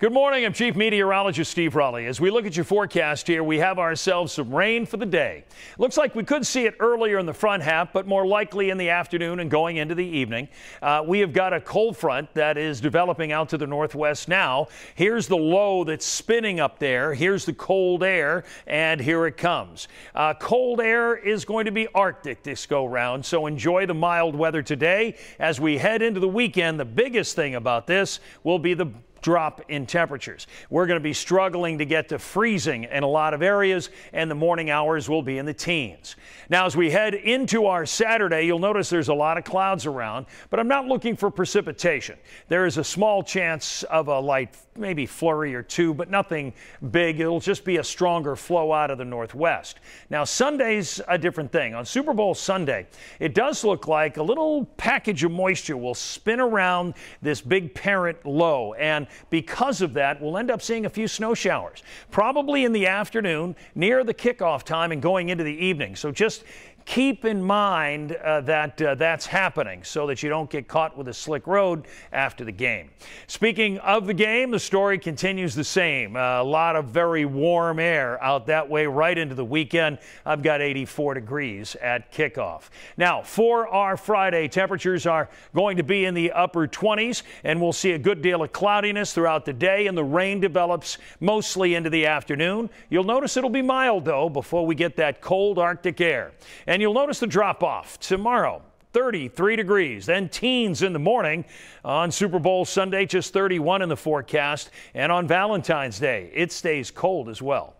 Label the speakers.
Speaker 1: Good morning. I'm Chief Meteorologist Steve Raleigh. As we look at your forecast here, we have ourselves some rain for the day. Looks like we could see it earlier in the front half, but more likely in the afternoon and going into the evening. Uh, we have got a cold front that is developing out to the northwest now. Here's the low that's spinning up there. Here's the cold air, and here it comes. Uh, cold air is going to be Arctic this go round, so enjoy the mild weather today. As we head into the weekend, the biggest thing about this will be the drop in temperatures. We're going to be struggling to get to freezing in a lot of areas, and the morning hours will be in the teens. Now, as we head into our Saturday, you'll notice there's a lot of clouds around, but I'm not looking for precipitation. There is a small chance of a light, maybe flurry or two, but nothing big. It'll just be a stronger flow out of the northwest. Now, Sunday's a different thing. On Super Bowl Sunday, it does look like a little package of moisture will spin around this big parent low, and because of that, we'll end up seeing a few snow showers, probably in the afternoon near the kickoff time and going into the evening. So just keep in mind uh, that uh, that's happening so that you don't get caught with a slick road after the game. Speaking of the game, the story continues the same. Uh, a lot of very warm air out that way right into the weekend. I've got 84 degrees at kickoff. Now, for our Friday, temperatures are going to be in the upper 20s, and we'll see a good deal of cloudiness throughout the day, and the rain develops mostly into the afternoon. You'll notice it'll be mild, though, before we get that cold Arctic air. And you'll notice the drop off tomorrow. 33 degrees, then teens in the morning. On Super Bowl Sunday, just 31 in the forecast. And on Valentine's Day, it stays cold as well.